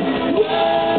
Uou!